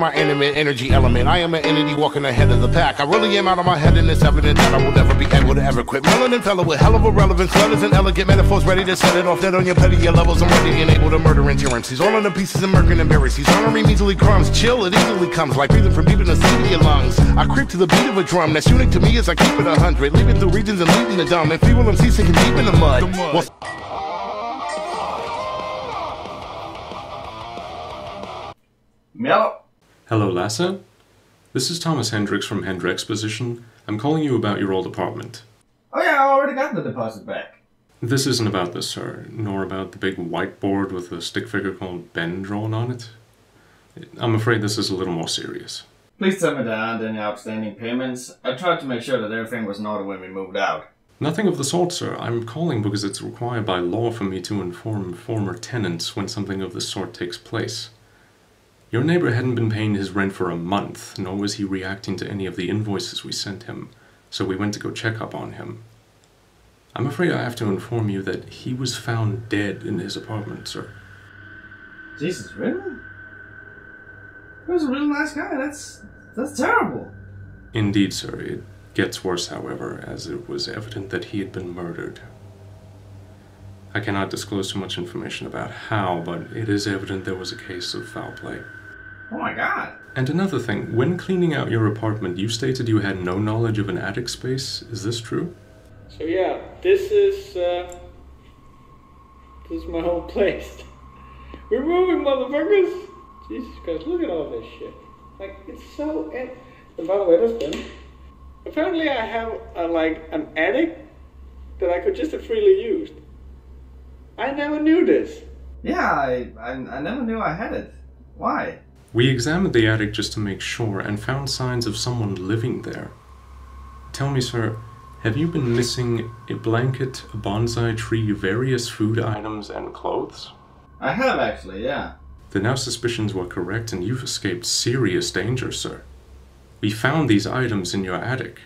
my animate energy element. I am an entity walking ahead of the pack. I really am out of my head, and it's evident that I will never be able to ever quit. Melanin fellow with hell of a relevance, letters and elegant metaphors, ready to set it off dead on your pettier levels. I'm ready and able to murder endurance. He's all in the pieces and murking embarrassed. honoring measly crumbs. Chill, it easily comes like breathing from deep in the sea of your lungs. I creep to the beat of a drum that's unique to me as I keep it a hundred, leaving through regions and leaving the dumb. And feeble MCs sinking deep in the mud. Well, Mellow. Hello, Lasse. This is Thomas Hendricks from Hendricks Position. I'm calling you about your old apartment. Oh yeah, I already got the deposit back. This isn't about this, sir, nor about the big whiteboard with a stick figure called Ben drawn on it. I'm afraid this is a little more serious. Please tell me there aren't any outstanding payments. I tried to make sure that everything was in order when we moved out. Nothing of the sort, sir. I'm calling because it's required by law for me to inform former tenants when something of this sort takes place. Your neighbor hadn't been paying his rent for a month, nor was he reacting to any of the invoices we sent him, so we went to go check up on him. I'm afraid I have to inform you that he was found dead in his apartment, sir. Jesus, really? He was a really nice guy. That's that's terrible. Indeed, sir. It gets worse, however, as it was evident that he had been murdered. I cannot disclose too much information about how, but it is evident there was a case of foul play. Oh my god. And another thing, when cleaning out your apartment, you stated you had no knowledge of an attic space. Is this true? So yeah, this is uh, this is my whole place. We're moving, motherfuckers. Jesus Christ, look at all this shit. Like it's so. And by the way, that's Ben. Apparently, I have a, like an attic that I could just have freely used. I never knew this. Yeah, I, I I never knew I had it. Why? We examined the attic just to make sure and found signs of someone living there. Tell me, sir, have you been missing a blanket, a bonsai tree, various food items, and clothes? I have actually, yeah. Then our suspicions were correct and you've escaped serious danger, sir. We found these items in your attic.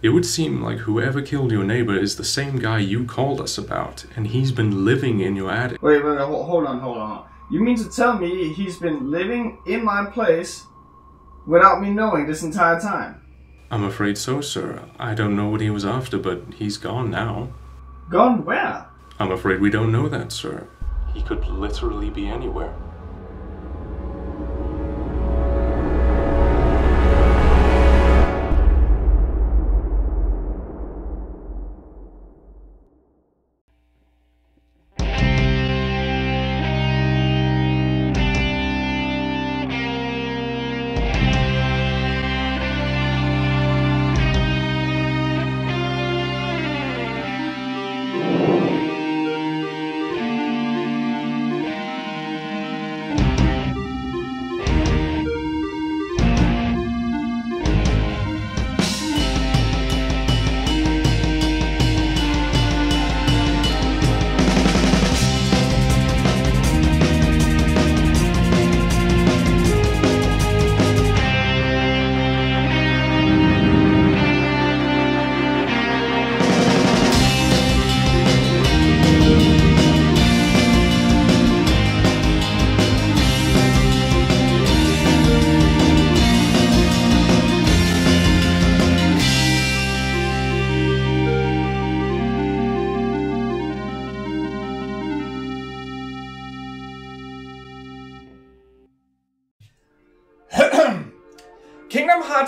It would seem like whoever killed your neighbor is the same guy you called us about, and he's been living in your attic. Wait, wait, hold, hold on, hold on. You mean to tell me he's been living in my place without me knowing this entire time? I'm afraid so, sir. I don't know what he was after, but he's gone now. Gone where? I'm afraid we don't know that, sir. He could literally be anywhere.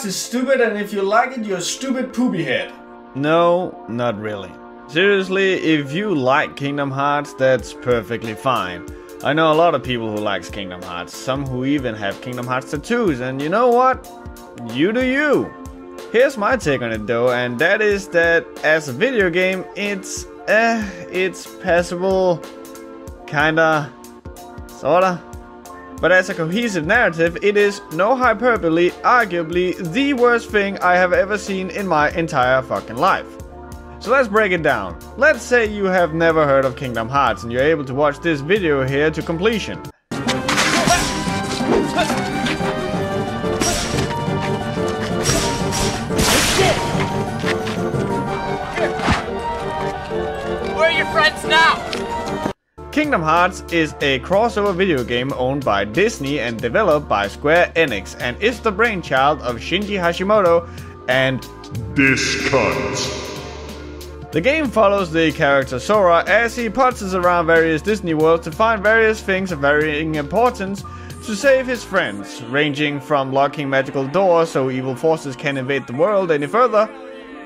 Is stupid, and if you like it, you're a stupid poopy head. No, not really. Seriously, if you like Kingdom Hearts, that's perfectly fine. I know a lot of people who likes Kingdom Hearts, some who even have Kingdom Hearts tattoos, and you know what? You do you. Here's my take on it though, and that is that as a video game, it's eh, it's passable, kinda, sorta. But as a cohesive narrative, it is no hyperbole, arguably the worst thing I have ever seen in my entire fucking life. So let's break it down. Let's say you have never heard of Kingdom Hearts and you're able to watch this video here to completion. Kingdom Hearts is a crossover video game owned by Disney and developed by Square Enix and is the brainchild of Shinji Hashimoto and This cunt. the game follows the character Sora as he putzes around various Disney worlds to find various things of varying importance to save his friends, ranging from locking magical doors so evil forces can invade the world any further,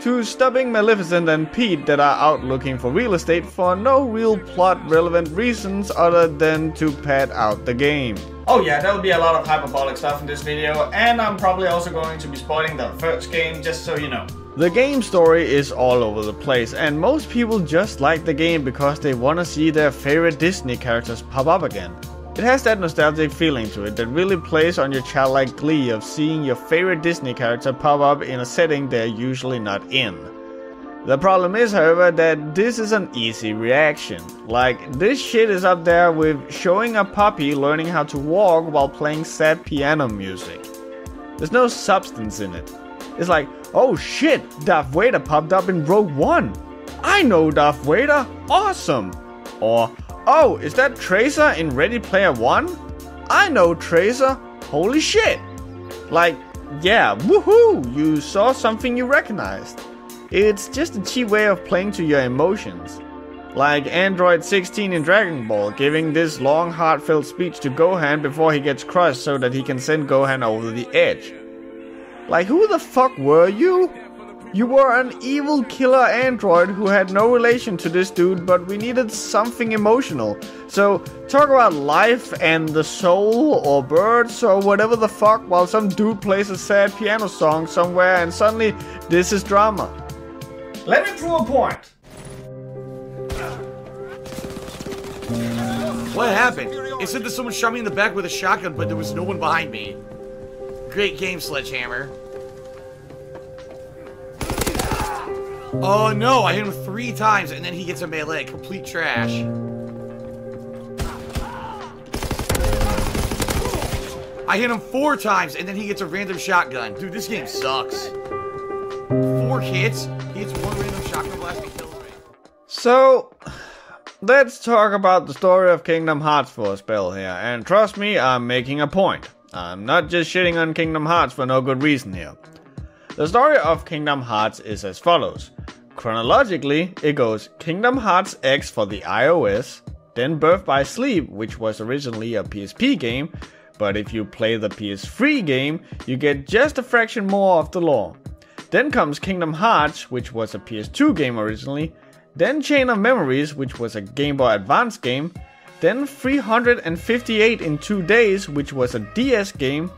to stubbing Maleficent and Pete that are out looking for real estate for no real plot relevant reasons other than to pad out the game. Oh yeah, there will be a lot of hyperbolic stuff in this video, and I'm probably also going to be spoiling the first game just so you know. The game story is all over the place, and most people just like the game because they want to see their favorite Disney characters pop up again. It has that nostalgic feeling to it that really plays on your childlike glee of seeing your favorite Disney character pop up in a setting they're usually not in. The problem is, however, that this is an easy reaction. Like, this shit is up there with showing a puppy learning how to walk while playing sad piano music. There's no substance in it. It's like, oh shit, Darth Vader popped up in Rogue One. I know Darth Vader, awesome. Or, oh, is that Tracer in Ready Player One? I know Tracer, holy shit. Like, yeah, woohoo, you saw something you recognized. It's just a cheap way of playing to your emotions. Like Android 16 in Dragon Ball giving this long heartfelt speech to Gohan before he gets crushed so that he can send Gohan over the edge. Like, who the fuck were you? You were an evil killer android who had no relation to this dude, but we needed something emotional. So, talk about life and the soul, or birds, or whatever the fuck, while some dude plays a sad piano song somewhere and suddenly this is drama. Let me prove a point. What happened? It said that someone shot me in the back with a shotgun, but there was no one behind me. Great game, Sledgehammer. Oh no, I hit him three times and then he gets a melee. Complete trash. I hit him four times and then he gets a random shotgun. Dude, this game sucks. Four hits? He gets one random shotgun blast and kills me. So, let's talk about the story of Kingdom Hearts for a spell here. And trust me, I'm making a point. I'm not just shitting on Kingdom Hearts for no good reason here. The story of Kingdom Hearts is as follows. Chronologically, it goes Kingdom Hearts X for the iOS, then Birth by Sleep, which was originally a PSP game, but if you play the PS3 game, you get just a fraction more of the lore. Then comes Kingdom Hearts, which was a PS2 game originally, then Chain of Memories, which was a Game Boy Advance game, then 358 in 2 days, which was a DS game,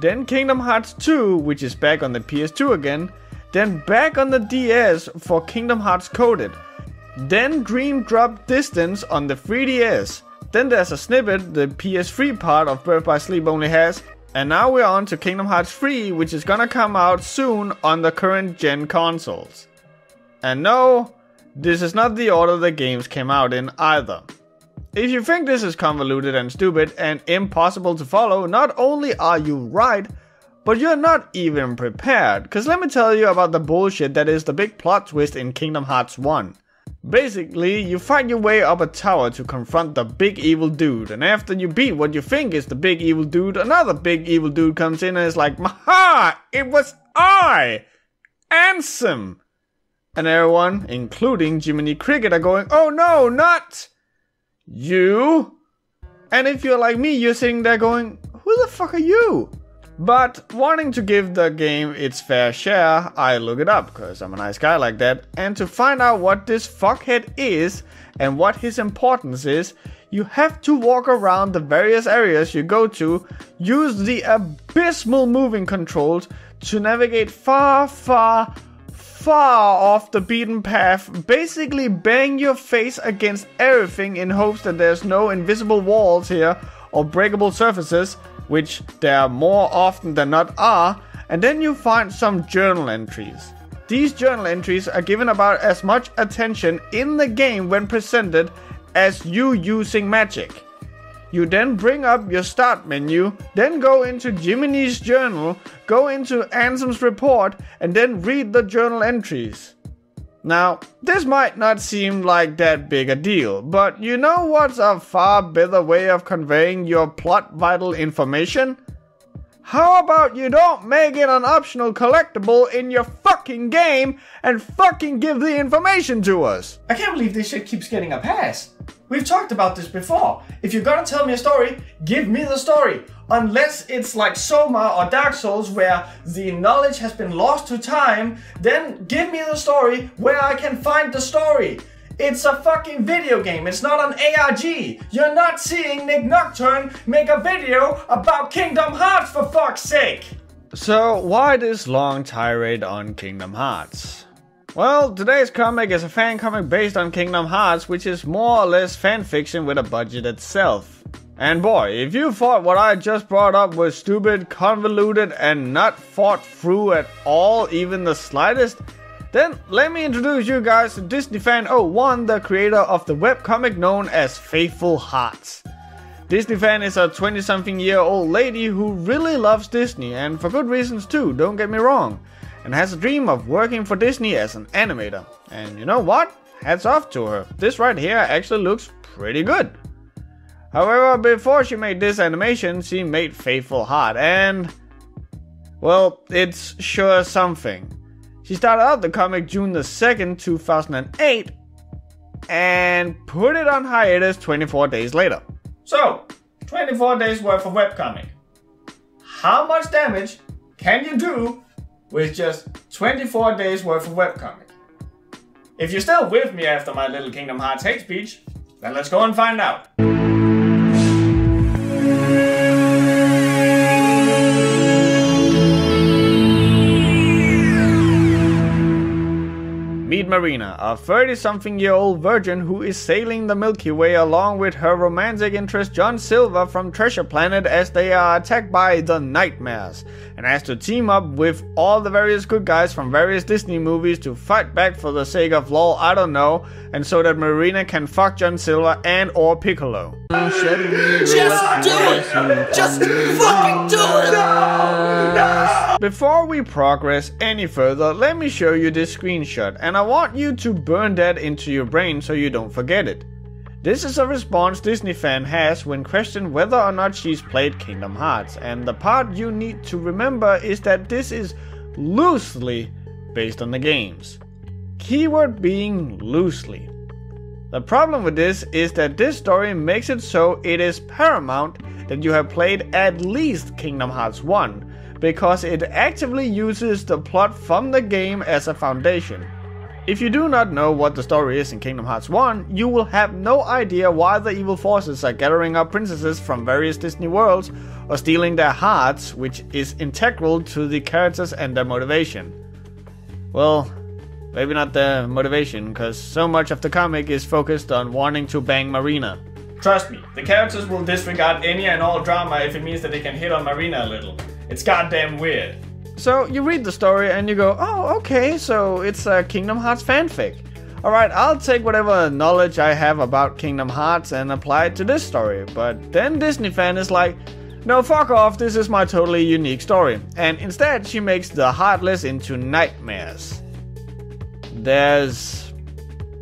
then Kingdom Hearts 2, which is back on the PS2 again, then back on the DS for Kingdom Hearts Coded, then Dream Drop Distance on the 3DS, then there's a snippet the PS3 part of Birth by Sleep only has, and now we're on to Kingdom Hearts 3, which is gonna come out soon on the current gen consoles. And no, this is not the order the games came out in either. If you think this is convoluted and stupid and impossible to follow, not only are you right, but you're not even prepared. Cause let me tell you about the bullshit that is the big plot twist in Kingdom Hearts 1. Basically, you fight your way up a tower to confront the big evil dude, and after you beat what you think is the big evil dude, another big evil dude comes in and is like, Maha! It was I! Ansem! And everyone, including Jiminy Cricket, are going, Oh no, not you! And if you're like me, you're sitting there going, Who the fuck are you? But wanting to give the game its fair share, I look it up, because I'm a nice guy like that. And to find out what this fuckhead is and what his importance is, you have to walk around the various areas you go to, use the abysmal moving controls to navigate far, far, far off the beaten path, basically bang your face against everything in hopes that there's no invisible walls here or breakable surfaces, which there more often than not are, and then you find some journal entries. These journal entries are given about as much attention in the game when presented as you using magic. You then bring up your start menu, then go into Jiminy's journal, go into Ansem's report, and then read the journal entries. Now, this might not seem like that big a deal, but you know what's a far better way of conveying your plot vital information? How about you don't make it an optional collectible in your fucking game and fucking give the information to us? I can't believe this shit keeps getting a pass. We've talked about this before. If you're gonna tell me a story, give me the story. Unless it's like Soma or Dark Souls where the knowledge has been lost to time, then give me the story where I can find the story. It's a fucking video game, it's not an ARG. You're not seeing Nick Nocturne make a video about Kingdom Hearts for fuck's sake. So, why this long tirade on Kingdom Hearts? Well, today's comic is a fan comic based on Kingdom Hearts, which is more or less fan fiction with a budget itself. And boy, if you thought what I just brought up was stupid, convoluted, and not thought through at all, even the slightest, then let me introduce you guys to Disney Fan 01, the creator of the webcomic known as Faithful Hearts. Disney Fan is a 20 something year old lady who really loves Disney, and for good reasons too, don't get me wrong, and has a dream of working for Disney as an animator. And you know what? Hats off to her. This right here actually looks pretty good. However, before she made this animation, she made Faithful Heart, and. Well, it's sure something. She started out the comic June the 2nd, 2008, and put it on hiatus 24 days later. So, 24 days worth of webcomic. How much damage can you do with just 24 days worth of webcomic? If you're still with me after my little Kingdom Hearts hate speech, then let's go and find out. Meet Marina, a 30 something year old virgin who is sailing the Milky Way along with her romantic interest John Silver from Treasure Planet as they are attacked by the Nightmares, and has to team up with all the various good guys from various Disney movies to fight back for the sake of lol, I don't know, and so that Marina can fuck John Silver and or Piccolo. Just do it! Just fucking do it! Before we progress any further, let me show you this screenshot, and I want you to burn that into your brain so you don't forget it. This is a response Disney fan has when questioned whether or not she's played Kingdom Hearts, and the part you need to remember is that this is loosely based on the games. Keyword being loosely. The problem with this is that this story makes it so it is paramount that you have played at least Kingdom Hearts 1, because it actively uses the plot from the game as a foundation. If you do not know what the story is in Kingdom Hearts 1, you will have no idea why the evil forces are gathering up princesses from various Disney worlds or stealing their hearts, which is integral to the characters and their motivation. Well, maybe not the motivation, because so much of the comic is focused on wanting to bang Marina. Trust me, the characters will disregard any and all drama if it means that they can hit on Marina a little. It's goddamn weird. So you read the story and you go, oh, okay, so it's a Kingdom Hearts fanfic. Alright, I'll take whatever knowledge I have about Kingdom Hearts and apply it to this story. But then Disney fan is like, no, fuck off, this is my totally unique story. And instead, she makes the Heartless into nightmares. There's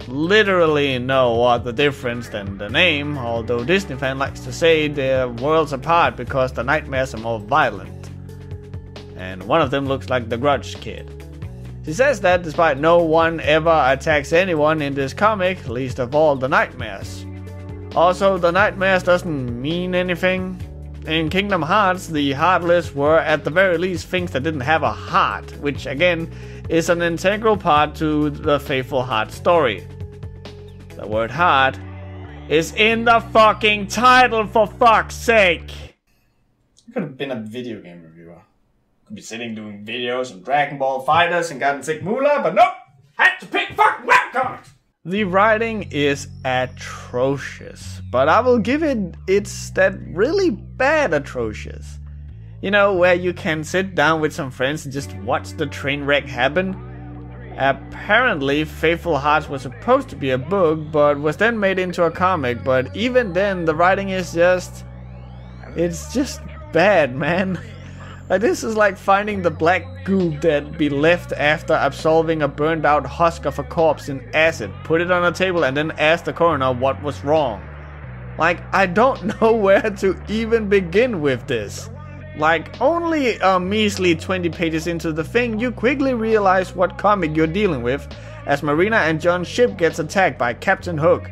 literally no other difference than the name, although Disney fan likes to say they're worlds apart because the nightmares are more violent. And one of them looks like the Grudge Kid. She says that despite no one ever attacks anyone in this comic, least of all the nightmares. Also, the nightmares doesn't mean anything. In Kingdom Hearts, the Heartless were at the very least things that didn't have a heart, which again is an integral part to the Faithful Heart story. The word heart is in the fucking title for fuck's sake! I could have been a video game. Could be sitting doing videos on Dragon Ball Fighters and gotten sick moolah, but nope! Had to pick fucking web comics! The writing is atrocious, but I will give it it's that really bad atrocious. You know, where you can sit down with some friends and just watch the train wreck happen? Apparently, Faithful Hearts was supposed to be a book, but was then made into a comic, but even then, the writing is just. It's just bad, man. Like this is like finding the black goo that be left after absolving a burned out husk of a corpse in acid, put it on a table and then ask the coroner what was wrong. Like I don't know where to even begin with this. Like only a measly 20 pages into the thing, you quickly realize what comic you're dealing with as Marina and John's ship gets attacked by Captain Hook.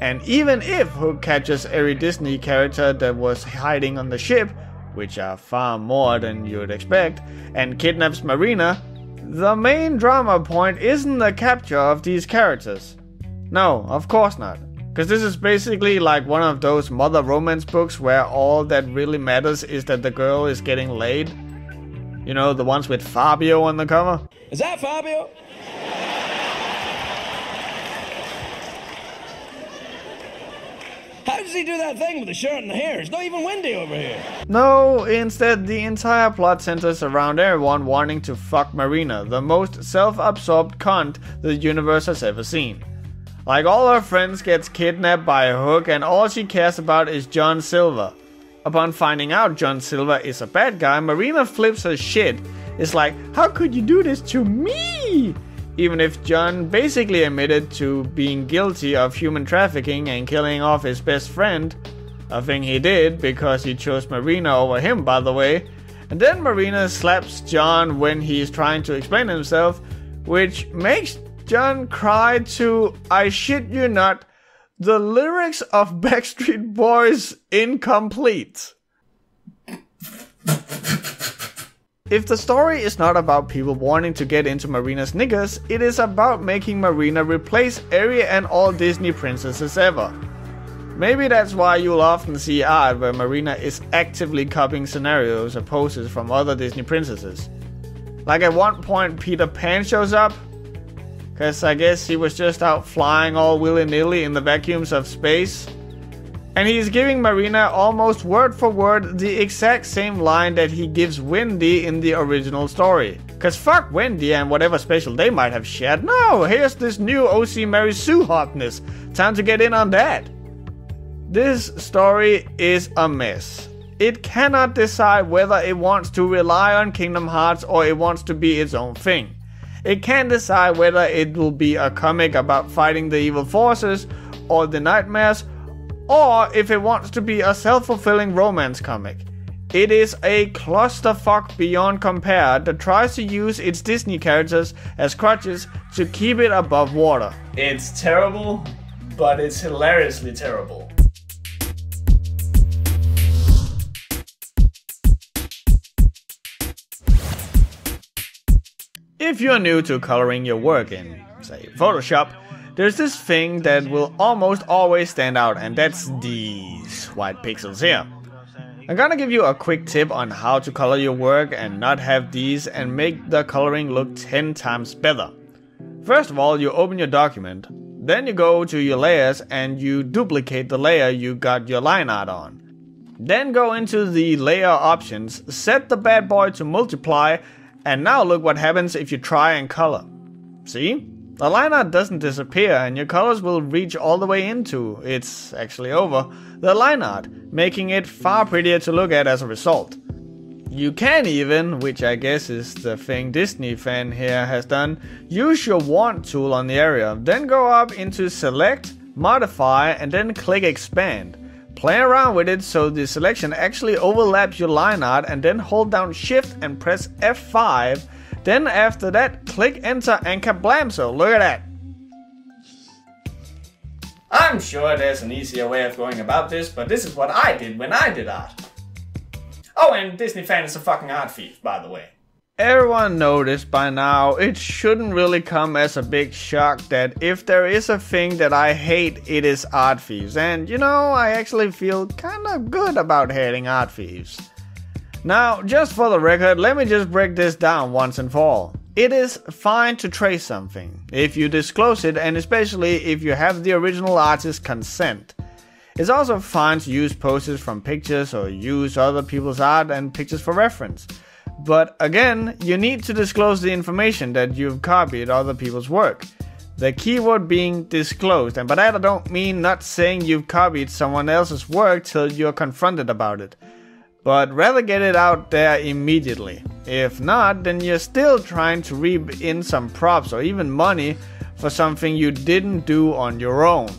And even if Hook catches every Disney character that was hiding on the ship, which are far more than you'd expect, and kidnaps Marina, the main drama point isn't the capture of these characters. No, of course not. Because this is basically like one of those mother romance books where all that really matters is that the girl is getting laid. You know, the ones with Fabio on the cover? Is that Fabio? Does he do that thing with the shirt and the hair? It's not even windy over here. No, instead, the entire plot centers around everyone wanting to fuck Marina, the most self absorbed cunt the universe has ever seen. Like all her friends gets kidnapped by a hook and all she cares about is John Silver. Upon finding out John Silver is a bad guy, Marina flips her shit. It's like, how could you do this to me? Even if John basically admitted to being guilty of human trafficking and killing off his best friend, a thing he did because he chose Marina over him, by the way. And then Marina slaps John when he's trying to explain himself, which makes John cry to I shit you not, the lyrics of Backstreet Boys incomplete. If the story is not about people wanting to get into Marina's niggas, it is about making Marina replace every and all Disney princesses ever. Maybe that's why you'll often see art where Marina is actively copying scenarios or poses from other Disney princesses. Like at one point, Peter Pan shows up, because I guess he was just out flying all willy nilly in the vacuums of space. And he's giving Marina almost word for word the exact same line that he gives Wendy in the original story. Cause fuck Wendy and whatever special they might have shared. No, here's this new OC Mary Sue hotness. Time to get in on that. This story is a mess. It cannot decide whether it wants to rely on Kingdom Hearts or it wants to be its own thing. It can't decide whether it will be a comic about fighting the evil forces or the nightmares or if it wants to be a self fulfilling romance comic. It is a clusterfuck beyond compare that tries to use its Disney characters as crutches to keep it above water. It's terrible, but it's hilariously terrible. If you're new to coloring your work in, say, Photoshop, there's this thing that will almost always stand out, and that's these white pixels here. I'm gonna give you a quick tip on how to color your work and not have these and make the coloring look 10 times better. First of all, you open your document, then you go to your layers and you duplicate the layer you got your line art on. Then go into the layer options, set the bad boy to multiply, and now look what happens if you try and color. See? The line art doesn't disappear and your colors will reach all the way into, it's actually over, the line art, making it far prettier to look at as a result. You can even, which I guess is the thing Disney fan here has done, use your wand tool on the area, then go up into select, modify and then click expand. Play around with it so the selection actually overlaps your line art and then hold down shift and press F5 then after that, click enter and kablam so look at that. I'm sure there's an easier way of going about this, but this is what I did when I did art. Oh, and Disney fan is a fucking art thief, by the way. Everyone noticed by now, it shouldn't really come as a big shock that if there is a thing that I hate, it is art thieves. And you know, I actually feel kinda good about hating art thieves. Now, just for the record, let me just break this down once and for all. It is fine to trace something, if you disclose it and especially if you have the original artist's consent. It's also fine to use poses from pictures or use other people's art and pictures for reference. But again, you need to disclose the information that you've copied other people's work. The keyword being disclosed, and by that I don't mean not saying you've copied someone else's work till you're confronted about it but rather get it out there immediately. If not, then you're still trying to reap in some props or even money for something you didn't do on your own.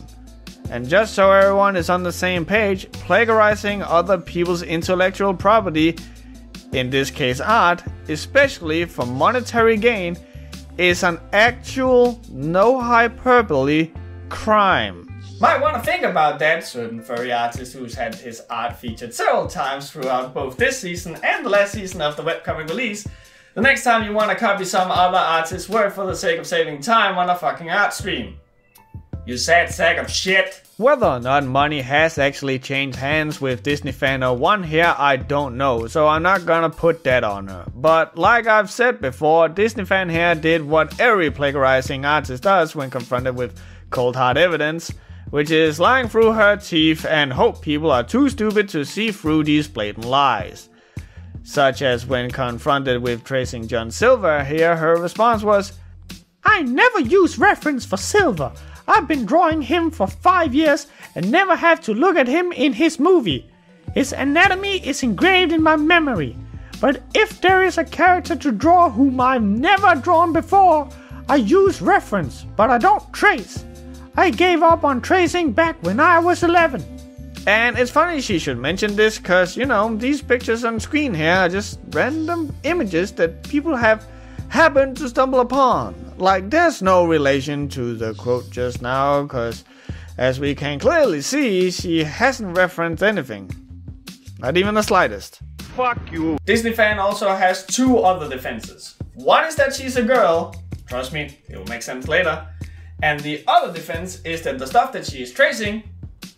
And just so everyone is on the same page, plagiarizing other people's intellectual property, in this case art, especially for monetary gain, is an actual, no hyperbole, crime. Might want to think about that certain furry artist who's had his art featured several times throughout both this season and the last season of the Webcomic Relief. The next time you want to copy some other artist's work for the sake of saving time on a fucking art stream. You sad sack of shit. Whether or not money has actually changed hands with Disney Fan 01 here, I don't know, so I'm not gonna put that on her. But like I've said before, Disney Fan here did what every plagiarizing artist does when confronted with cold hard evidence, which is lying through her teeth and hope people are too stupid to see through these blatant lies. Such as when confronted with tracing John Silver here, her response was, I never use reference for Silver. I've been drawing him for five years and never have to look at him in his movie. His anatomy is engraved in my memory. But if there is a character to draw whom I've never drawn before, I use reference, but I don't trace. I gave up on tracing back when I was 11. And it's funny she should mention this because, you know, these pictures on screen here are just random images that people have happened to stumble upon. Like, there's no relation to the quote just now, because as we can clearly see, she hasn't referenced anything. Not even the slightest. Fuck you. Disney fan also has two other defenses. One is that she's a girl. Trust me, it will make sense later. And the other defense is that the stuff that she is tracing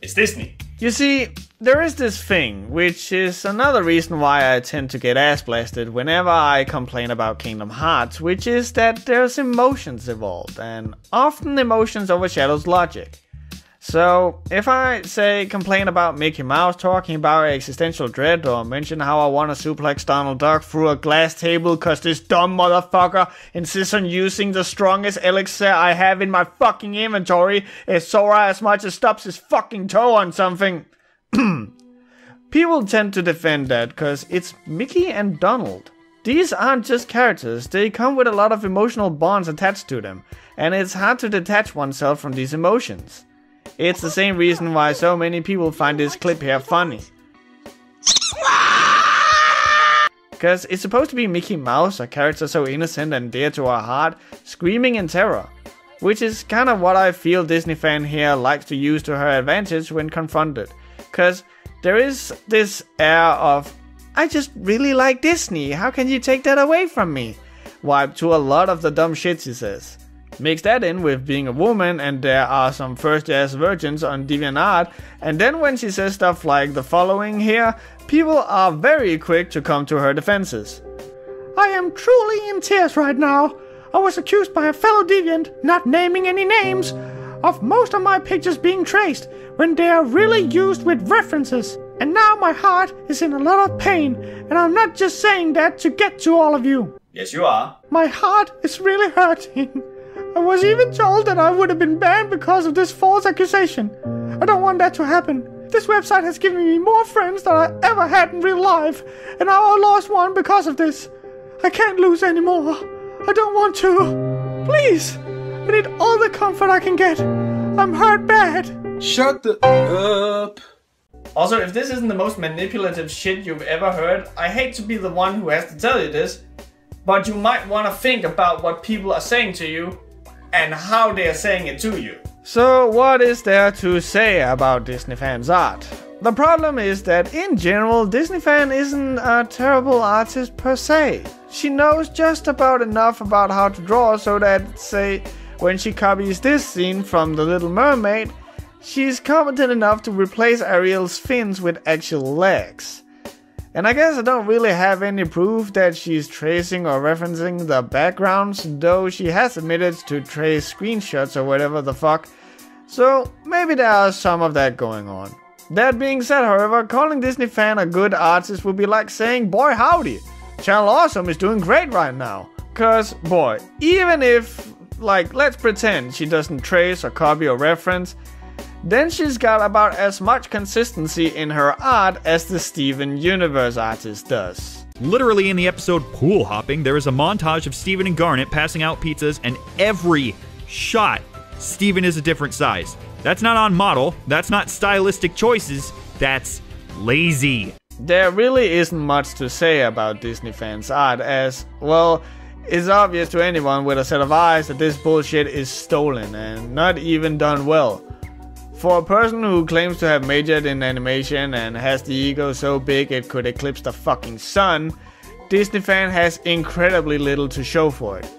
is Disney. You see, there is this thing, which is another reason why I tend to get ass blasted whenever I complain about Kingdom Hearts, which is that there's emotions involved, and often emotions overshadows logic. So, if I say complain about Mickey Mouse talking about existential dread, or mention how I want to suplex Donald Duck through a glass table cause this dumb motherfucker insists on using the strongest elixir I have in my fucking inventory, is Sora as much as stubs his fucking toe on something. People tend to defend that because it's Mickey and Donald. These aren't just characters, they come with a lot of emotional bonds attached to them, and it's hard to detach oneself from these emotions. It's the same reason why so many people find this clip here funny. Because it's supposed to be Mickey Mouse, a character so innocent and dear to our heart, screaming in terror. Which is kind of what I feel Disney fan here likes to use to her advantage when confronted. Because there is this air of, I just really like Disney, how can you take that away from me? Vibe to a lot of the dumb shit she says. Mix that in with being a woman, and there are some first ass virgins on DeviantArt, and then when she says stuff like the following here, people are very quick to come to her defenses. I am truly in tears right now. I was accused by a fellow deviant, not naming any names, of most of my pictures being traced when they are really used with references. And now my heart is in a lot of pain, and I'm not just saying that to get to all of you. Yes, you are. My heart is really hurting. I was even told that I would have been banned because of this false accusation. I don't want that to happen. This website has given me more friends than I ever had in real life, and now I lost one because of this. I can't lose anymore. I don't want to. Please, I need all the comfort I can get. I'm hurt bad. Shut the up. Also, if this isn't the most manipulative shit you've ever heard, I hate to be the one who has to tell you this, but you might want to think about what people are saying to you and how they are saying it to you. So, what is there to say about Disney fans' art? The problem is that in general, Disney fan isn't a terrible artist per se. She knows just about enough about how to draw so that, say, when she copies this scene from The Little Mermaid, she's competent enough to replace Ariel's fins with actual legs. And I guess I don't really have any proof that she's tracing or referencing the backgrounds, though she has admitted to trace screenshots or whatever the fuck. So maybe there are some of that going on. That being said, however, calling Disney fan a good artist would be like saying, boy howdy, Channel Awesome is doing great right now. Cause, boy, even if, like, let's pretend she doesn't trace or copy or reference, then she's got about as much consistency in her art as the Steven Universe artist does. Literally in the episode Pool Hopping, there is a montage of Steven and Garnet passing out pizzas, and every shot, Steven is a different size. That's not on model, that's not stylistic choices, that's lazy. There really isn't much to say about Disney fans' art, as, well, it's obvious to anyone with a set of eyes that this bullshit is stolen and not even done well. For a person who claims to have majored in animation and has the ego so big it could eclipse the fucking sun, Disney fan has incredibly little to show for it.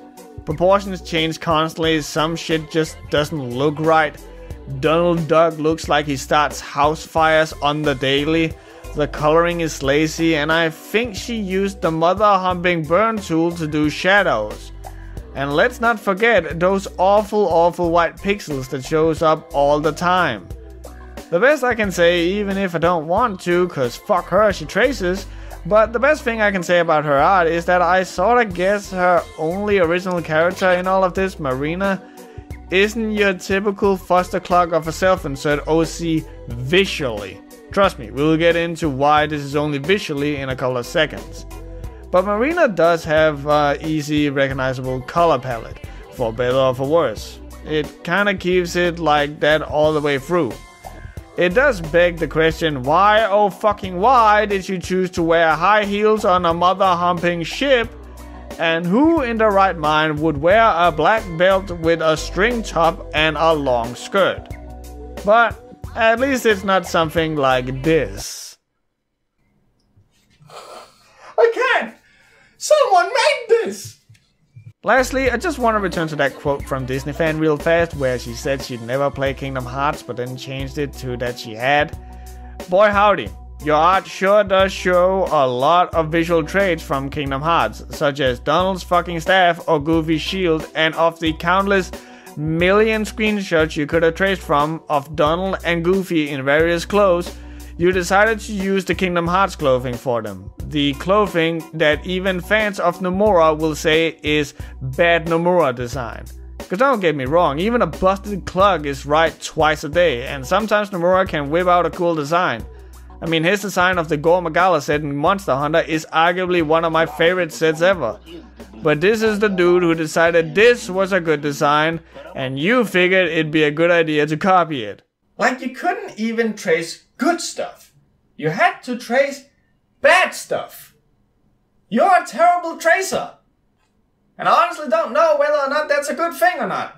Proportions change constantly, some shit just doesn't look right. Donald Duck looks like he starts house fires on the daily. The coloring is lazy, and I think she used the mother humping burn tool to do shadows. And let's not forget those awful, awful white pixels that shows up all the time. The best I can say, even if I don't want to, cause fuck her, she traces, but the best thing I can say about her art is that I sorta guess her only original character in all of this, Marina, isn't your typical foster clock of a self-insert OC visually. Trust me, we'll get into why this is only visually in a couple of seconds. But Marina does have uh, easy recognizable color palette, for better or for worse. It kinda keeps it like that all the way through. It does beg the question, why oh fucking why did you choose to wear high heels on a mother humping ship? And who in their right mind would wear a black belt with a string top and a long skirt? But at least it's not something like this. I can't! Someone made this! Lastly, I just want to return to that quote from Disney fan real fast where she said she'd never play Kingdom Hearts but then changed it to that she had. Boy howdy, your art sure does show a lot of visual traits from Kingdom Hearts, such as Donald's fucking staff or Goofy's shield, and of the countless million screenshots you could have traced from of Donald and Goofy in various clothes, you decided to use the Kingdom Hearts clothing for them. The clothing that even fans of Nomura will say is bad Nomura design. Cause don't get me wrong, even a busted Clug is right twice a day, and sometimes Nomura can whip out a cool design. I mean, his design of the Gore Magala set in Monster Hunter is arguably one of my favorite sets ever. But this is the dude who decided this was a good design, and you figured it'd be a good idea to copy it. Like you couldn't even trace good stuff. You had to trace bad stuff. You're a terrible tracer. And I honestly don't know whether or not that's a good thing or not.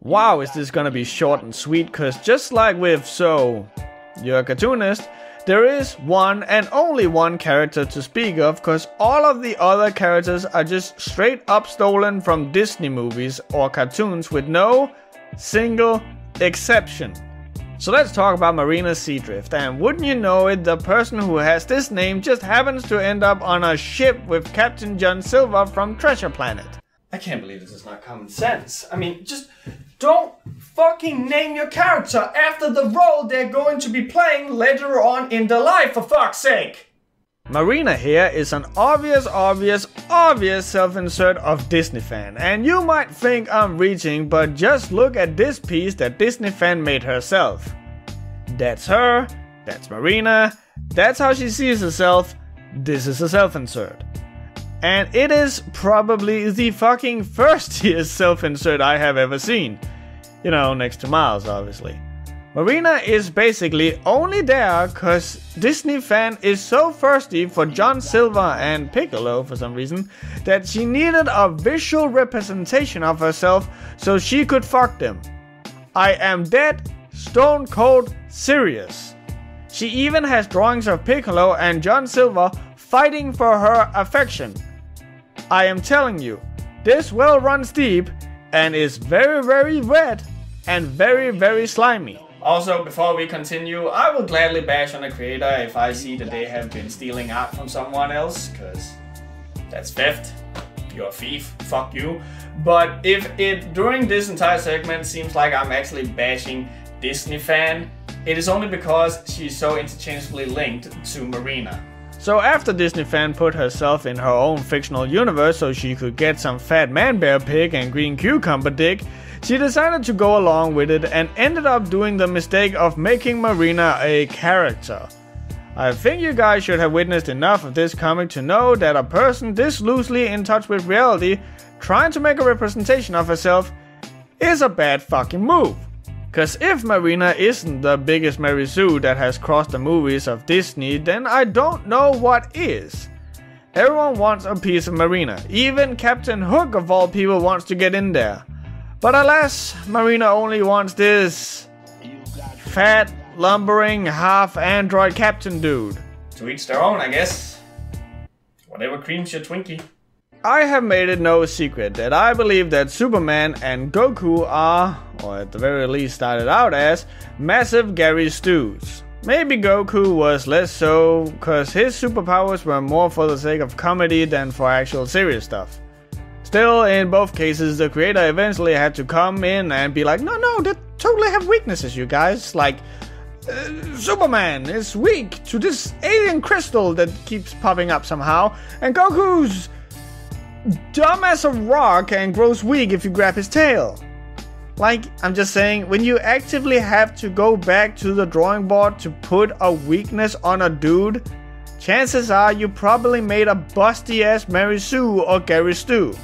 Wow, is this gonna be short and sweet? Cause just like with So, you're a cartoonist, there is one and only one character to speak of, cause all of the other characters are just straight up stolen from Disney movies or cartoons with no single exception. So let's talk about Marina Seadrift, and wouldn't you know it, the person who has this name just happens to end up on a ship with Captain John Silver from Treasure Planet. I can't believe this is not common sense. I mean, just don't fucking name your character after the role they're going to be playing later on in their life, for fuck's sake! Marina here is an obvious, obvious, obvious self-insert of Disney fan, and you might think I'm reaching, but just look at this piece that Disney fan made herself. That's her, that's Marina, that's how she sees herself, this is a self-insert. And it is probably the fucking firstiest self-insert I have ever seen. You know, next to Miles, obviously. Marina is basically only there cause Disney fan is so thirsty for John Silver and Piccolo for some reason that she needed a visual representation of herself so she could fuck them. I am dead, stone cold serious. She even has drawings of Piccolo and John Silver fighting for her affection. I am telling you, this well runs deep and is very very wet and very very slimy. Also, before we continue, I will gladly bash on a creator if I see that they have been stealing art from someone else, because that's theft. You're a thief, fuck you. But if it, during this entire segment, seems like I'm actually bashing Disney fan, It is only because she's so interchangeably linked to Marina. So after Disney fan put herself in her own fictional universe so she could get some fat man bear pig and green cucumber dick, she decided to go along with it and ended up doing the mistake of making Marina a character. I think you guys should have witnessed enough of this comic to know that a person this loosely in touch with reality trying to make a representation of herself is a bad fucking move. Cause if Marina isn't the biggest Mary Sue that has crossed the movies of Disney, then I don't know what is. Everyone wants a piece of Marina. Even Captain Hook of all people wants to get in there. But alas, Marina only wants this fat, lumbering, half android captain dude. To each their own, I guess. Whatever creams your Twinkie. I have made it no secret that I believe that Superman and Goku are, or at the very least started out as, massive Gary Stus. Maybe Goku was less so, cause his superpowers were more for the sake of comedy than for actual serious stuff. Still, in both cases, the creator eventually had to come in and be like, no, no, they totally have weaknesses, you guys. Like, uh, Superman is weak to this alien crystal that keeps popping up somehow, and Goku's dumb as a rock and grows weak if you grab his tail. Like, I'm just saying, when you actively have to go back to the drawing board to put a weakness on a dude, chances are you probably made a busty ass Mary Sue or Gary Stu.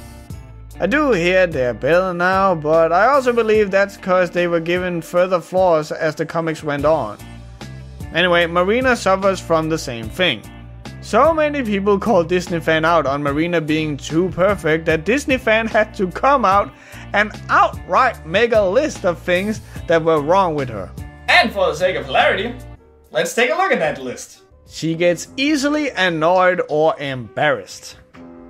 I do hear they're better now, but I also believe that's because they were given further flaws as the comics went on. Anyway, Marina suffers from the same thing. So many people called Disney fan out on Marina being too perfect that Disney fan had to come out and outright make a list of things that were wrong with her. And for the sake of hilarity, let's take a look at that list. She gets easily annoyed or embarrassed.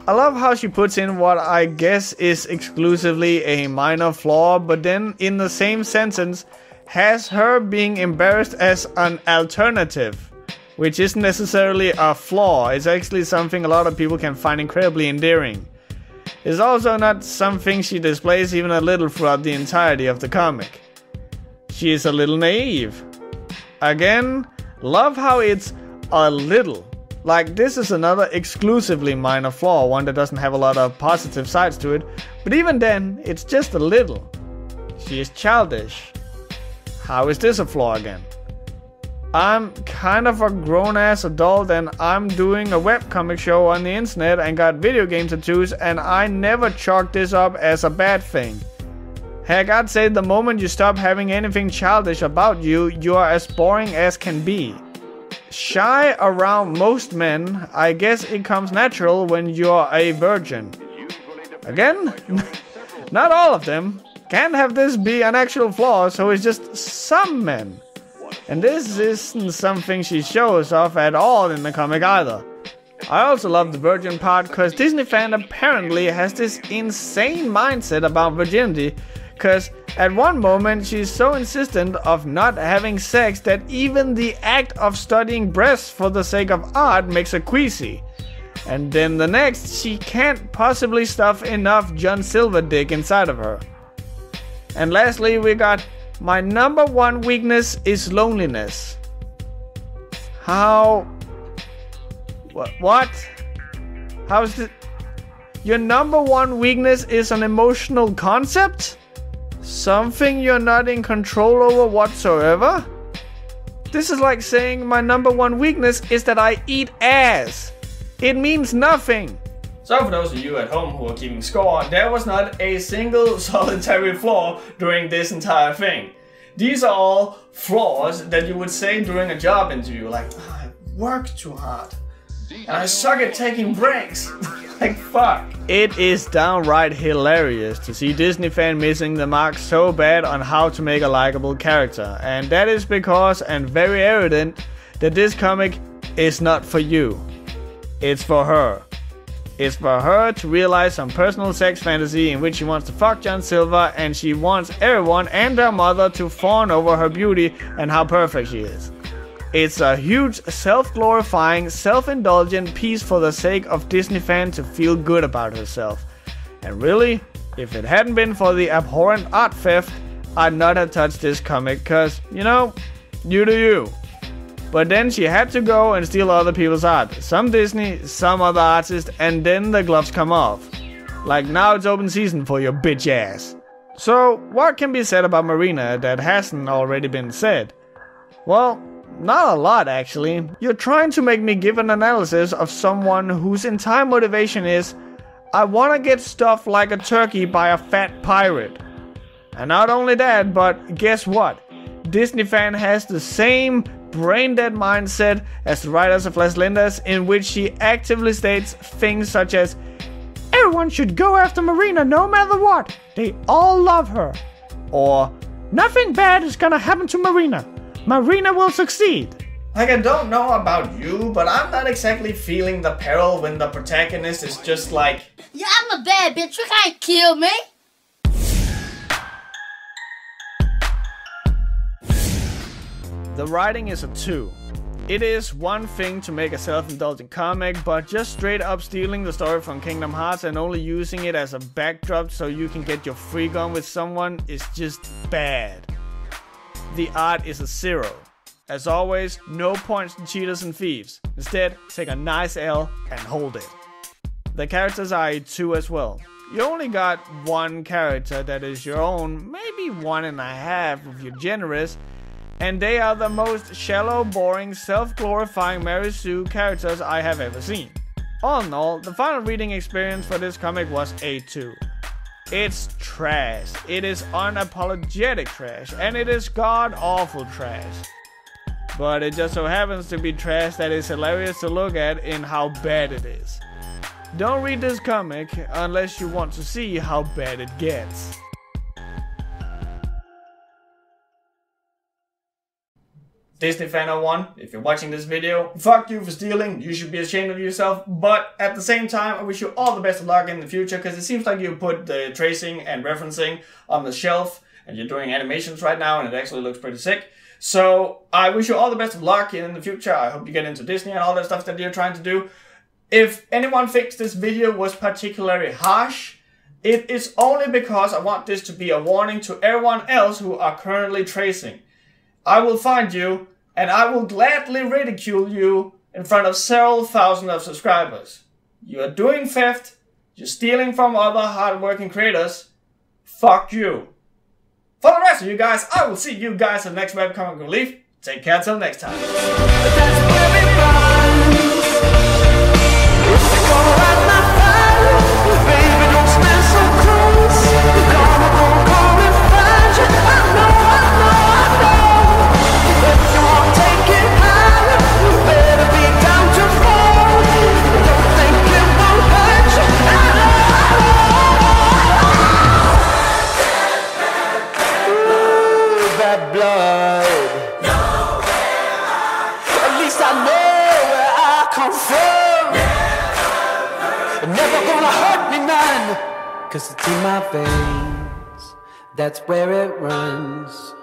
I love how she puts in what I guess is exclusively a minor flaw, but then in the same sentence has her being embarrassed as an alternative which isn't necessarily a flaw, it's actually something a lot of people can find incredibly endearing. It's also not something she displays even a little throughout the entirety of the comic. She is a little naive. Again, love how it's a little. Like, this is another exclusively minor flaw, one that doesn't have a lot of positive sides to it, but even then, it's just a little. She is childish. How is this a flaw again? I'm kind of a grown ass adult and I'm doing a webcomic show on the internet and got video game tattoos and I never chalk this up as a bad thing. Heck, I'd say the moment you stop having anything childish about you, you are as boring as can be. Shy around most men, I guess it comes natural when you're a virgin. Again, not all of them. Can't have this be an actual flaw, so it's just some men. And this isn't something she shows off at all in the comic either. I also love the virgin part because Disney fan apparently has this insane mindset about virginity because at one moment she's so insistent of not having sex that even the act of studying breasts for the sake of art makes her queasy. And then the next, she can't possibly stuff enough John Silver dick inside of her. And lastly, we got my number one weakness is loneliness. How. What? What? How's it? Your number one weakness is an emotional concept? Something you're not in control over whatsoever? This is like saying my number one weakness is that I eat ass. It means nothing. So for those of you at home who are keeping score, there was not a single solitary flaw during this entire thing. These are all flaws that you would say during a job interview, like, oh, I work too hard. And I suck at taking breaks. like, fuck. It is downright hilarious to see Disney fan missing the mark so bad on how to make a likable character. And that is because, and very evident, that this comic is not for you. It's for her. It's for her to realize some personal sex fantasy in which she wants to fuck John Silver and she wants everyone and their mother to fawn over her beauty and how perfect she is. It's a huge self-glorifying, self-indulgent piece for the sake of Disney fan to feel good about herself. And really, if it hadn't been for the abhorrent art theft, I'd not have touched this comic cause, you know, You do you. But then she had to go and steal other people's art. Some Disney, some other artist, and then the gloves come off. Like now it's open season for your bitch ass. So, what can be said about Marina that hasn't already been said? Well, not a lot actually. You're trying to make me give an analysis of someone whose entire motivation is I wanna get stuffed like a turkey by a fat pirate. And not only that, but guess what? Disney fan has the same brain dead mindset as the writers of Las Lindas, in which she actively states things such as Everyone should go after Marina no matter what. They all love her. Or nothing bad is gonna happen to Marina. Marina will succeed. Like, I don't know about you, but I'm not exactly feeling the peril when the protagonist is just like, Yeah, I'm a bad bitch. You can't kill me. The writing is a 2. It is one thing to make a self-indulgent comic, but just straight up stealing the story from Kingdom Hearts and only using it as a backdrop so you can get your freak on with someone is just bad. The art is a 0. As always, no points to cheaters and thieves. Instead, take a nice L and hold it. The characters are a 2 as well. You only got one character that is your own, maybe one and a half if you're generous, and they are the most shallow, boring, self-glorifying Mary Sue characters I have ever seen. All in all, the final reading experience for this comic was A2. It's trash. It is unapologetic trash, and it is god-awful trash. But it just so happens to be trash that is hilarious to look at in how bad it is. Don't read this comic unless you want to see how bad it gets. Disney Fan 01, if you're watching this video, fuck you for stealing, you should be ashamed of yourself, but at the same time, I wish you all the best of luck in the future, because it seems like you put the tracing and referencing on the shelf, and you're doing animations right now, and it actually looks pretty sick. So, I wish you all the best of luck in the future, I hope you get into Disney and all that stuff that you're trying to do. If anyone thinks this video was particularly harsh, it is only because I want this to be a warning to everyone else who are currently tracing. I will find you, and I will gladly ridicule you in front of several thousand of subscribers. You are doing theft, you're stealing from other hardworking creators, fuck you. For the rest of you guys, I will see you guys in the next webcomic relief. Take care till next time. Cause it's in my veins. That's where it runs.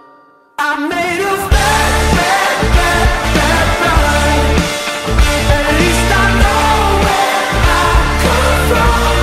I'm made of bad, bad, bad, bad blood. At least I know where I come from.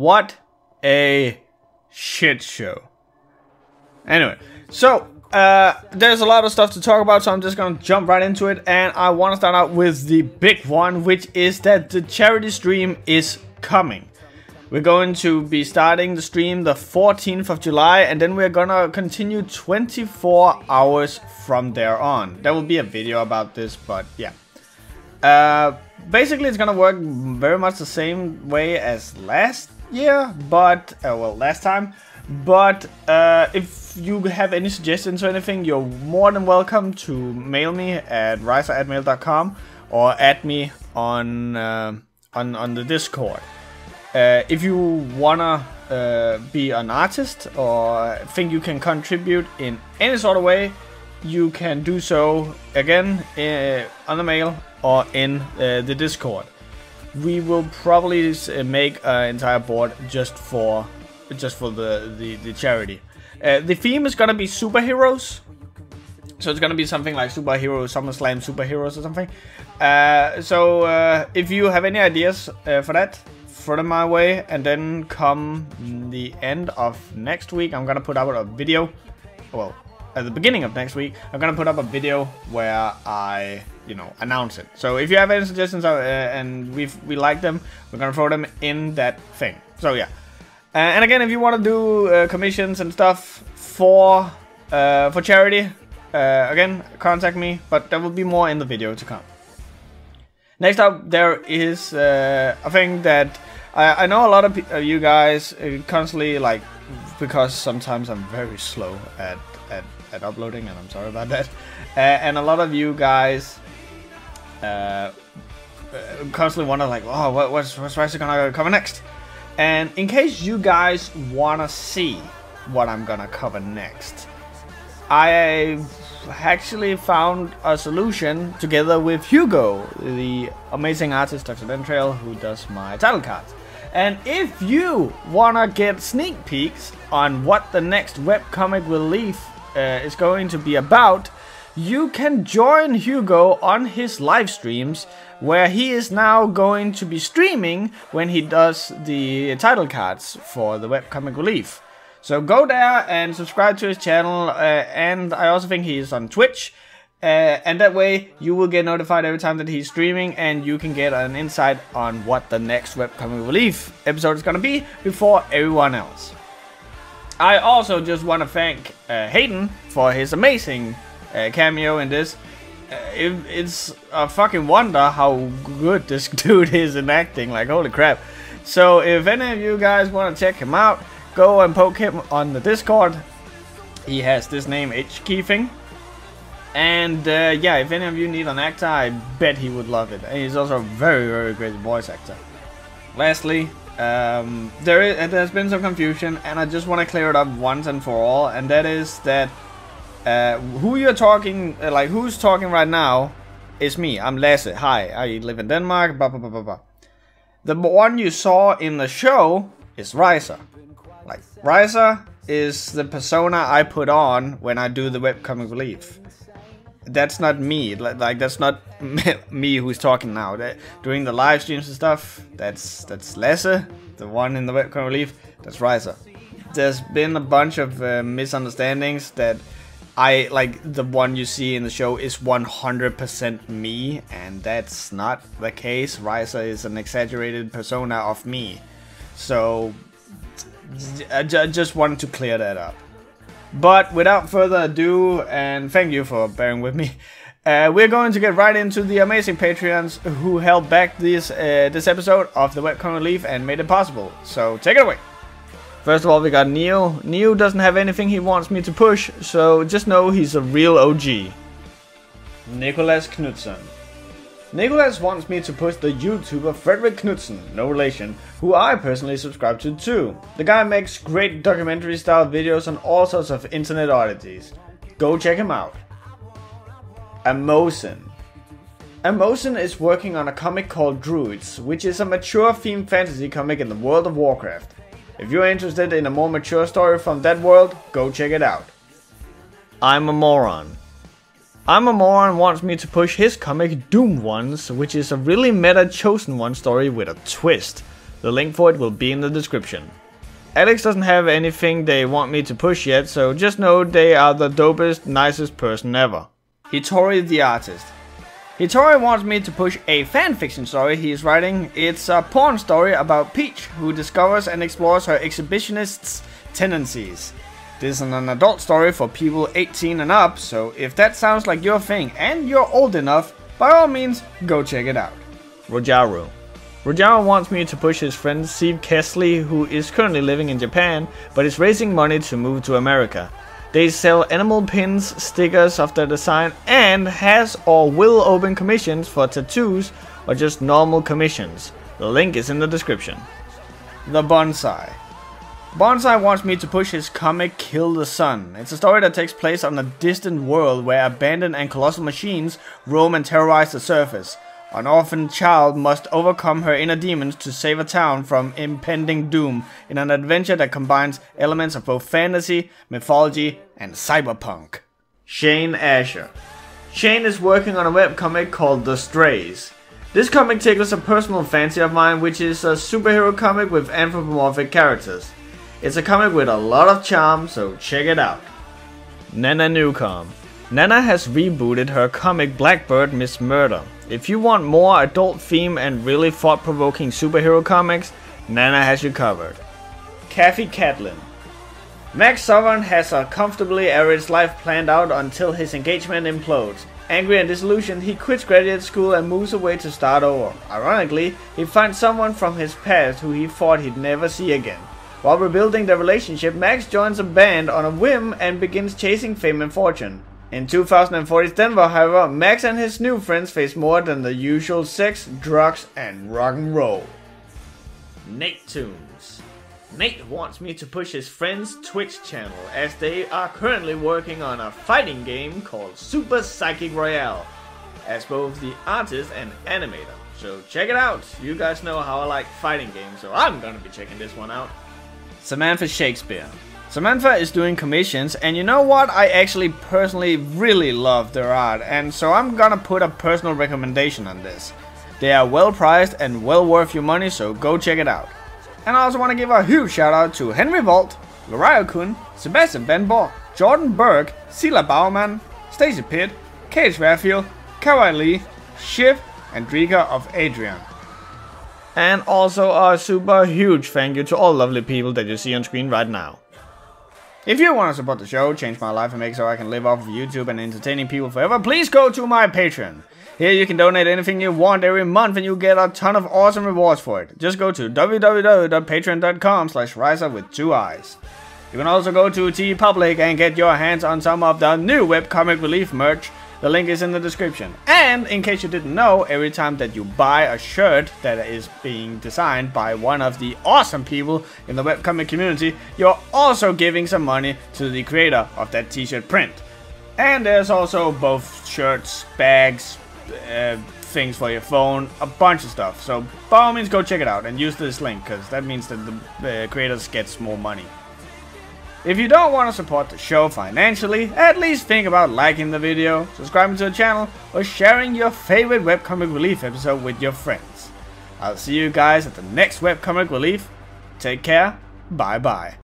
What a shit show. Anyway, so uh, there's a lot of stuff to talk about, so I'm just gonna jump right into it. And I want to start out with the big one, which is that the charity stream is coming. We're going to be starting the stream the 14th of July, and then we're gonna continue 24 hours from there on. There will be a video about this, but yeah. Uh, basically, it's gonna work very much the same way as last year, but uh, well, last time. But uh, if you have any suggestions or anything, you're more than welcome to mail me at riiser at or add me on uh, on on the Discord. Uh, if you wanna uh, be an artist or think you can contribute in any sort of way, you can do so again uh, on the mail or in uh, the Discord. We will probably uh, make an entire board just for just for the the, the charity. Uh, the theme is gonna be superheroes, so it's gonna be something like superhero SummerSlam superheroes or something. Uh, so uh, if you have any ideas uh, for that, throw them my way, and then come the end of next week, I'm gonna put out a video. Well, at the beginning of next week, I'm gonna put up a video where I, you know, announce it. So if you have any suggestions uh, and we we like them, we're gonna throw them in that thing. So yeah. Uh, and again, if you want to do uh, commissions and stuff for uh, for charity, uh, again, contact me. But there will be more in the video to come. Next up, there is uh, a thing that I, I know a lot of you guys constantly like because sometimes I'm very slow at, at, uploading, and I'm sorry about that. Uh, and a lot of you guys uh, uh, constantly wonder like, oh, what, what's what's Riiser gonna cover next? And in case you guys wanna see what I'm gonna cover next, I actually found a solution together with Hugo, the amazing artist Dr. Dentrail, who does my title cards. And if you wanna get sneak peeks on what the next webcomic relief uh, is going to be about, you can join Hugo on his live streams where he is now going to be streaming when he does the title cards for the webcomic relief. So go there and subscribe to his channel, uh, and I also think he is on Twitch. Uh, and that way you will get notified every time that he's streaming and you can get an insight on what the next webcomic relief episode is gonna be before everyone else. I also just want to thank uh, Haydn for his amazing uh, cameo in this. Uh, it, it's a fucking wonder how good this dude is in acting, like holy crap. So if any of you guys want to check him out, go and poke him on the Discord. He has this name H Keefing. And uh, yeah, if any of you need an actor, I bet he would love it. And he's also a very, very great voice actor. Lastly, um, there is, there's been some confusion, and I just want to clear it up once and for all. And that is that uh, who you're talking, uh, like who's talking right now, is me. I'm Lasse. Hi, I live in Denmark. Blah blah blah blah blah. The one you saw in the show is Riiser. Like Riiser is the persona I put on when I do the webcomic relief that's not me. Like, that's not me who's talking now. That during the live streams and stuff, that's that's Lasse, the one in the webcam relief. That's Riiser. There's been a bunch of uh, misunderstandings that I like the one you see in the show is 100% me, and that's not the case. Riiser is an exaggerated persona of me. So I just wanted to clear that up. But without further ado, and thank you for bearing with me, uh, we're going to get right into the amazing Patreons who held back this uh, this episode of the webcomic relief and made it possible. So take it away. First of all, we got Neo. Neo doesn't have anything he wants me to push, so just know he's a real OG. Nicholas Knudson. Nicholas wants me to push the YouTuber Fredrik Knudsen, no relation, who I personally subscribe to too. The guy makes great documentary style videos on all sorts of internet oddities. Go check him out. Amocin. Amocin is working on a comic called Druids, which is a mature themed fantasy comic in the world of Warcraft. If you're interested in a more mature story from that world, go check it out. I'm a moron. I'm a Moron wants me to push his comic Doomed Ones, which is a really meta Chosen One story with a twist. The link for it will be in the description. Alix doesn't have anything they want me to push yet, so just know they are the dopest, nicest person ever. Hitori the artist. Hitori wants me to push a fanfiction story he is writing. It's a porn story about Peach, who discovers and explores her exhibitionist's tendencies. This is an adult story for people 18 and up, so if that sounds like your thing and you're old enough, by all means, go check it out. Rojaru. Rojaro wants me to push his friend Steve Kesley, who is currently living in Japan, but is raising money to move to America. They sell animal pins, stickers of their design, and has or will open commissions for tattoos or just normal commissions. The link is in the description. The Bonsai. Bonsai wants me to push his comic Kill the Sun. It's a story that takes place on a distant world where abandoned and colossal machines roam and terrorize the surface. An orphaned child must overcome her inner demons to save a town from impending doom in an adventure that combines elements of both fantasy, mythology, and cyberpunk. Shane Asher. Shane is working on a webcomic called The Strays. This comic tickles a personal fancy of mine, which is a superhero comic with anthropomorphic characters. It's a comic with a lot of charm, so check it out. Nana Newcom. Nana has rebooted her comic Blackbird Miss Murder. If you want more adult theme and really thought-provoking superhero comics, Nana has you covered. Kathy Catlin. Max Sovereign has a comfortably average life planned out until his engagement implodes. Angry and disillusioned, he quits graduate school and moves away to start over. Ironically, he finds someone from his past who he thought he'd never see again. While rebuilding their relationship, Max joins a band on a whim and begins chasing fame and fortune. In 2040's Denver, however, Max and his new friends face more than the usual sex, drugs, and rock and roll. Nate Tunes. Nate wants me to push his friend's Twitch channel as they are currently working on a fighting game called Super Psychic Royale as both the artist and animator. So check it out. You guys know how I like fighting games, so I'm gonna be checking this one out. Samantha Shakespeare. Samantha is doing commissions and you know what? I actually personally really love their art and so I'm gonna put a personal recommendation on this. They are well priced and well worth your money so go check it out. And I also want to give a huge shout out to Henry Volt, Lariah Kun, Sebastian Benbow, Jordan Berg, Sila Bauman, Stacy Pitt, Cage Rafield, Kawai Lee, Shiv, and Drika of Adrian. And also a super huge thank you to all lovely people that you see on screen right now. If you want to support the show, change my life and make so I can live off of YouTube and entertaining people forever, please go to my Patreon. Here you can donate anything you want every month and you get a ton of awesome rewards for it. Just go to www.patreon.com slash Riiser with two eyes. You can also go to T TeePublic and get your hands on some of the new webcomic relief merch. The link is in the description. And in case you didn't know, every time that you buy a shirt that is being designed by one of the awesome people in the webcomic community, you're also giving some money to the creator of that t-shirt print. And there's also both shirts, bags, uh, things for your phone, a bunch of stuff. So by all means go check it out and use this link because that means that the uh, creators gets more money. If you don't want to support the show financially, at least think about liking the video, subscribing to the channel, or sharing your favorite webcomic relief episode with your friends. I'll see you guys at the next webcomic relief. Take care. Bye bye.